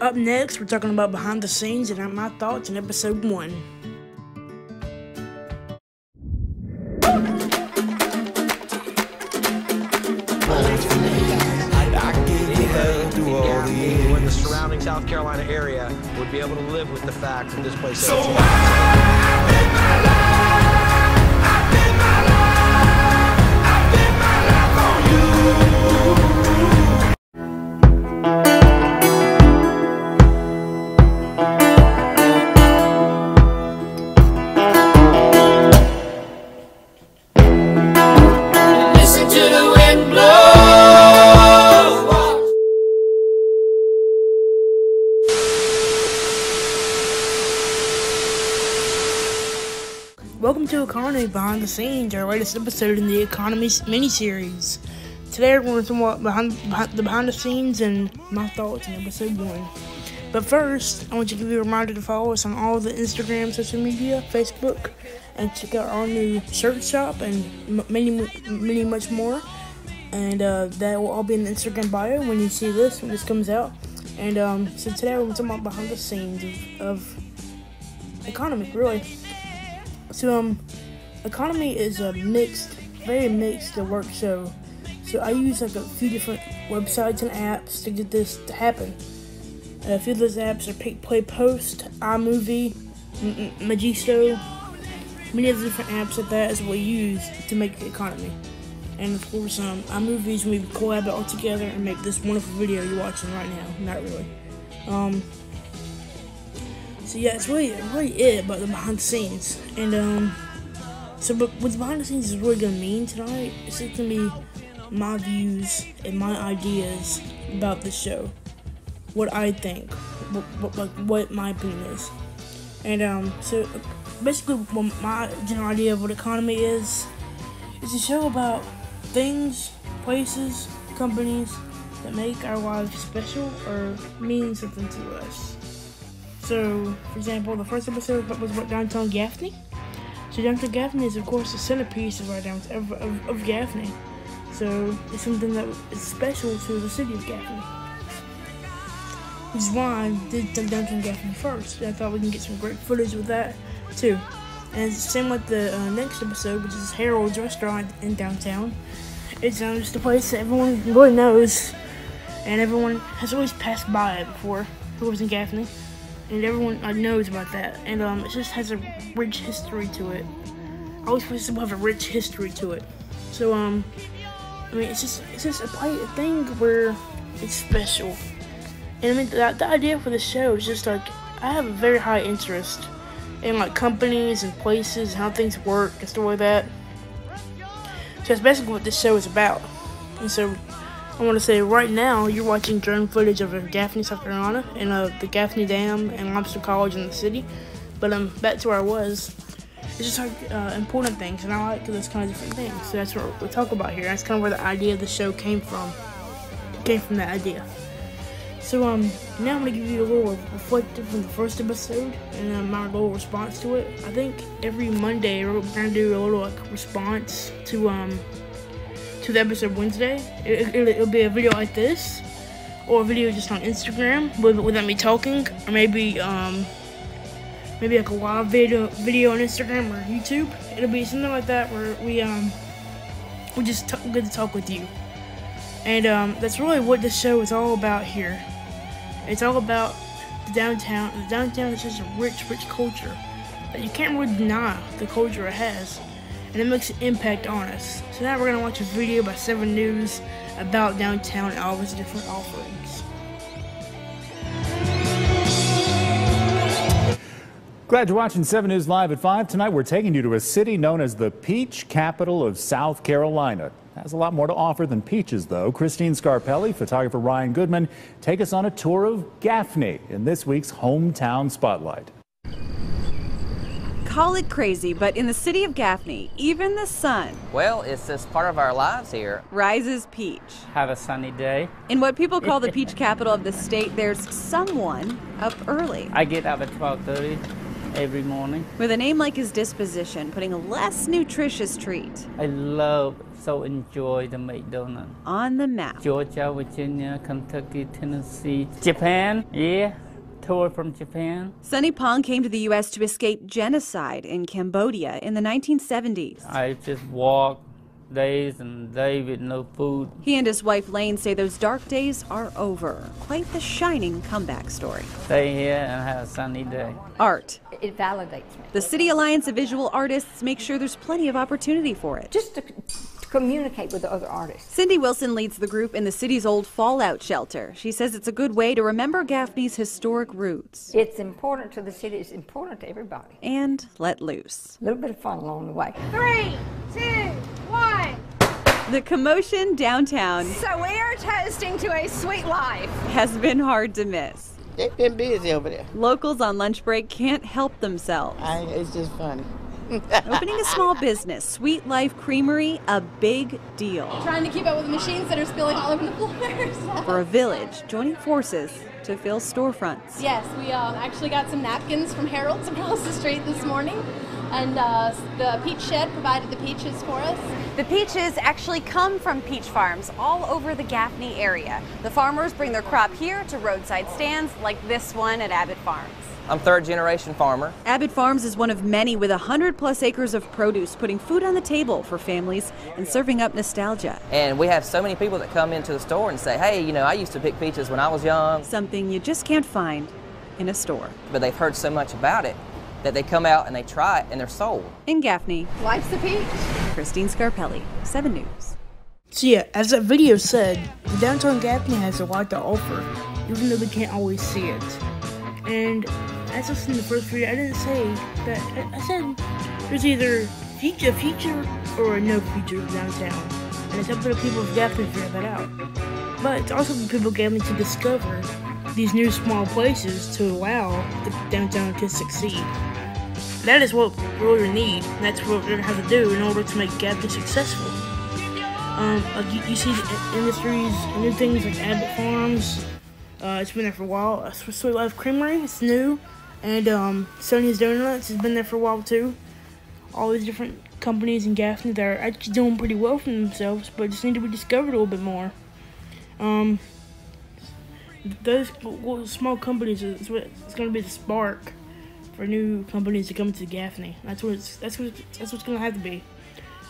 Up next, we're talking about behind the scenes and my thoughts in episode one. When the surrounding South Carolina area would be able to live with the fact that this place. So to Economy Behind the Scenes, our latest episode in the Economy mini-series. Today we're going to talk behind, behind, the behind the scenes and my thoughts in episode one. But first, I want to give you a reminder to follow us on all the Instagram, social media, Facebook, and check out our new shirt shop and many, many much more. And uh, that will all be in the Instagram bio when you see this, when this comes out. And um, so today we're going to talk about behind the scenes of, of economy, really. So um, economy is a mixed, very mixed work show. So I use like a few different websites and apps to get this to happen. Uh, a few of those apps are PicPlayPost, iMovie, Magisto. Many of the different apps like that is what we use to make the economy. And of course, um, iMovies we collab it all together and make this wonderful video you're watching right now. Not really. Um, so yeah, it's really really it about the behind the scenes. And um so but what the behind the scenes is really gonna mean tonight, is it's gonna be my views and my ideas about the show. What I think. What, what like what my opinion is. And um so basically what my general idea of what economy is is a show about things, places, companies that make our lives special or mean something to us. So, for example, the first episode was about downtown Gaffney. So downtown Gaffney is, of course, the centerpiece of our downtown of, of, of Gaffney. So it's something that is special to the city of Gaffney. Which is why I did downtown Gaffney first. I thought we can get some great footage with that too. And it's the same with the uh, next episode, which is Harold's Restaurant in downtown. It's just a place that everyone really knows, and everyone has always passed by it before. Who lives in Gaffney? And everyone uh, knows about that. And um, it just has a rich history to it. I always places will have a rich history to it. So um, I mean, it's just it's just a, play, a thing where it's special. And I mean, the, the idea for the show is just like I have a very high interest in like companies and places and how things work and stuff like that. So that's basically what this show is about. And so I want to say right now you're watching drone footage of Gaffney, South Carolina, and uh, the Gaffney Dam and Limestone College in the city. But um, back to where I was. It's just like uh, important things, and I like those kind of different things. So that's what we talk about here. That's kind of where the idea of the show came from. It came from that idea. So um, now I'm gonna give you a little reflective from the first episode and uh, my little response to it. I think every Monday we're gonna do a little like response to um to the episode Wednesday. It, it, it'll be a video like this, or a video just on Instagram with, without me talking, or maybe um maybe like a live video video on Instagram or YouTube. It'll be something like that where we um we just t- get to talk with you, and um that's really what the show is all about here. It's all about the downtown. The downtown is just a rich, rich culture that you can't really deny the culture it has and it makes an impact on us. So now we're gonna watch a video by Seven News about downtown and all of its different offerings. Glad you're watching 7 News Live at 5. Tonight we're taking you to a city known as the peach capital of South Carolina. Has a lot more to offer than peaches, though. Christine Scarpelli, photographer Ryan Goodman take us on a tour of Gaffney in this week's Hometown Spotlight. Call it crazy, but in the city of Gaffney, even the sun Well, it's just part of our lives here. rises peach. have a sunny day. In what people call the peach capital of the state, there's someone up early. I get up at 12:30. every morning. With a name like his disposition, putting a less nutritious treat I love, so enjoy the make donut. on the map. Georgia, Virginia, Kentucky, Tennessee, Japan. Yeah, tour from Japan. Sonny Pong came to the U.S. to escape genocide in Cambodia in the 1970s. I just walked days and days with no food. He and his wife Lane say those dark days are over. Quite the shining comeback story. Stay here and have a sunny day. Art. It validates me. The City Alliance of Visual Artists makes sure there's plenty of opportunity for it. Just to, to communicate with the other artists. Cindy Wilson leads the group in the city's old fallout shelter. She says it's a good way to remember Gaffney's historic roots It's important to the city. It's important to everybody. and let loose. A little bit of fun along the way. Three, two, one. The commotion downtown So we are toasting to a sweet life. has been hard to miss. They've been busy over there. Locals on lunch break can't help themselves. I, it's just funny. Opening a small business, Sweet Life Creamery, a big deal. Trying to keep up with the machines that are spilling all over the floors. For a village joining forces to fill storefronts. yes, we um, actually got some napkins from Harold's across the street this morning. And uh, the peach shed provided the peaches for us. The peaches actually come from peach farms all over the Gaffney area. The farmers bring their crop here to roadside stands like this one at Abbott Farms. I'm third generation farmer. Abbott Farms is one of many with 100 plus acres of produce, putting food on the table for families and serving up nostalgia. And we have so many people that come into the store and say, hey, you know, I used to pick peaches when I was young. Something you just can't find in a store. But they've heard so much about it that they come out and they try it and they're sold. In Gaffney, Life's a peach. Christine Scarpelli, 7 News. So yeah, as that video said, downtown Gaffney has a lot to offer, even though we can't always see it. And as I said in the first video, I didn't say that. I, I said there's either feature, a feature or no feature of downtown, and it's up to the people to figure that out. But it's also the people Gaffney to discover these new small places to allow the downtown to succeed. That is what we really need. That's what we're gonna have to do in order to make Gaffney successful. Um, like you, you see the industries, new things like Abbott Farms. Uh, it's been there for a while. Sweet Life Creamery, it's new, and um, Sony's Donuts has been there for a while too. All these different companies in Gaffney that are actually doing pretty well for themselves, but just need to be discovered a little bit more. Um, those small companies is what it's going to be the spark for new companies to come to Gaffney. That's what it's, that's what it's, that's what's going to have to be.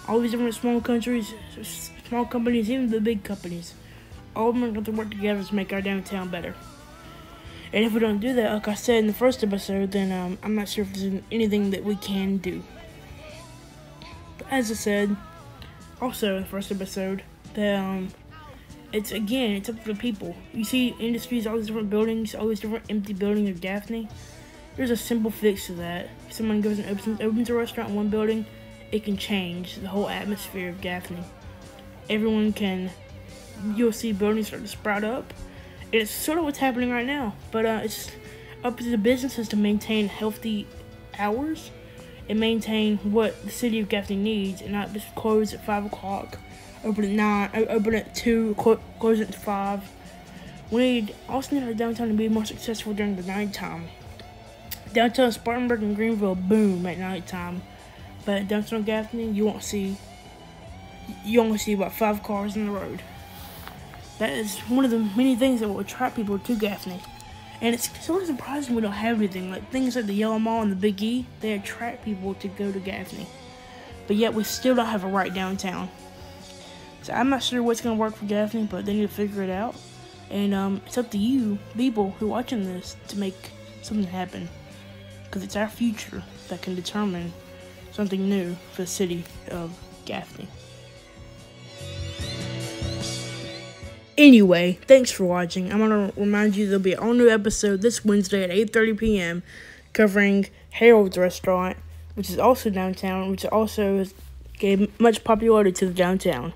All these different small countries, small companies, even the big companies, all of them are going to work together to make our downtown better. And if we don't do that, like I said in the first episode, then um, I'm not sure if there's anything that we can do. But as I said, also in the first episode, that um, it's again, it's up to the people. You see industries, all these different buildings, all these different empty buildings of Gaffney. There's a simple fix to that. If someone goes and opens, opens a restaurant in one building, it can change the whole atmosphere of Gaffney. Everyone can, you'll see buildings start to sprout up. It's sort of what's happening right now, but uh, it's up to the businesses to maintain healthy hours and maintain what the city of Gaffney needs, and not just close at five o'clock, open at nine, open at two, close at five. We need also need our downtown to be more successful during the nighttime. Downtown Spartanburg and Greenville boom at nighttime, but downtown Gaffney you won't see. You only see about five cars in the road. That is one of the many things that will attract people to Gaffney. And it's sort of surprising we don't have anything. Like things like the Yellow Mall and the Big E, they attract people to go to Gaffney. But yet we still don't have a right downtown. So I'm not sure what's gonna work for Gaffney, but they need to figure it out. And um, it's up to you, people who are watching this, to make something happen. Because it's our future that can determine something new for the city of Gaffney. Anyway, thanks for watching. I'm gonna remind you there'll be an all new episode this Wednesday at 8:30 p.m. covering Harold's Restaurant, which is also downtown, which also gave much popularity to the downtown.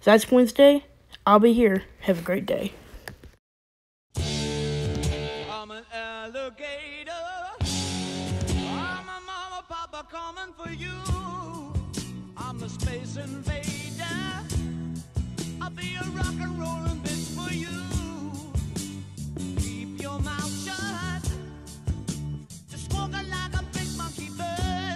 So that's Wednesday. I'll be here. Have a great day. An I'll be a rock and rollin' bitch for you. Keep your mouth shut.